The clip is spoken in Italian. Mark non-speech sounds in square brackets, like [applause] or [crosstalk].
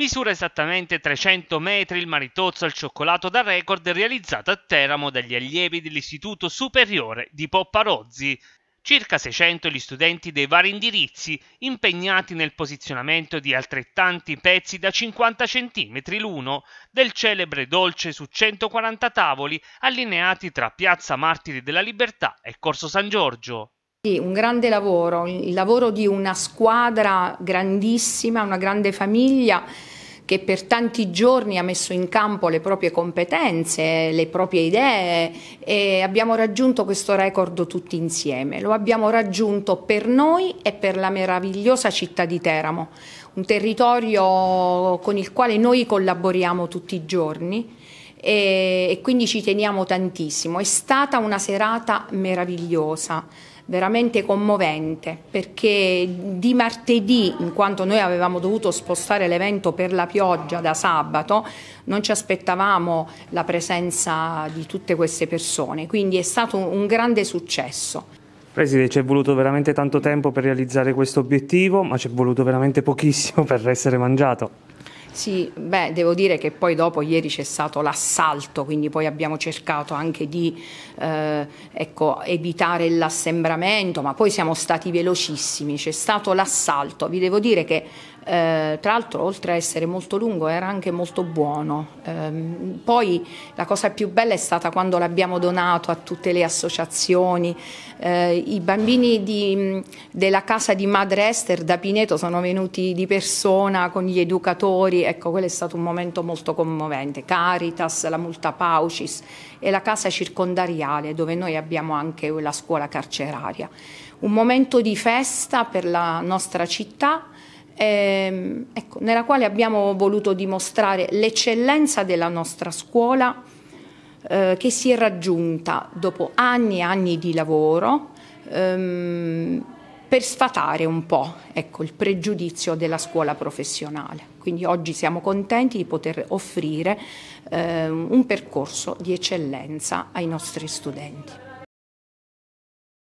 Misura esattamente 300 metri il maritozzo al cioccolato da record realizzato a Teramo dagli allievi dell'Istituto Superiore di Popparozzi. Circa 600 gli studenti dei vari indirizzi impegnati nel posizionamento di altrettanti pezzi da 50 cm l'uno del celebre dolce su 140 tavoli allineati tra Piazza Martiri della Libertà e Corso San Giorgio. Sì, un grande lavoro, il lavoro di una squadra grandissima, una grande famiglia che per tanti giorni ha messo in campo le proprie competenze, le proprie idee e abbiamo raggiunto questo record tutti insieme. Lo abbiamo raggiunto per noi e per la meravigliosa città di Teramo, un territorio con il quale noi collaboriamo tutti i giorni e, quindi ci teniamo tantissimo. È stata una serata meravigliosa veramente commovente perché di martedì, in quanto noi avevamo dovuto spostare l'evento per la pioggia da sabato, non ci aspettavamo la presenza di tutte queste persone, quindi è stato un grande successo. Preside, ci è voluto veramente tanto tempo per realizzare questo obiettivo, ma ci è voluto veramente pochissimo [laughs] per essere mangiato. Sì, beh, devo dire che poi dopo ieri c'è stato l'assalto, quindi poi abbiamo cercato anche di eh, ecco, evitare l'assembramento, ma poi siamo stati velocissimi, c'è stato l'assalto. Vi devo dire che eh, tra l'altro oltre a essere molto lungo era anche molto buono. Eh, poi la cosa più bella è stata quando l'abbiamo donato a tutte le associazioni. Eh, I bambini di, della casa di Madre Esther da Pineto sono venuti di persona con gli educatori, ecco quello è stato un momento molto commovente. Caritas, la Multa Paucis e la casa circondariale dove noi abbiamo anche la scuola carceraria. Un momento di festa per la nostra città ehm, ecco, nella quale abbiamo voluto dimostrare l'eccellenza della nostra scuola eh, che si è raggiunta dopo anni e anni di lavoro ehm, per sfatare un po' ecco, il pregiudizio della scuola professionale. Quindi oggi siamo contenti di poter offrire eh, un percorso di eccellenza ai nostri studenti.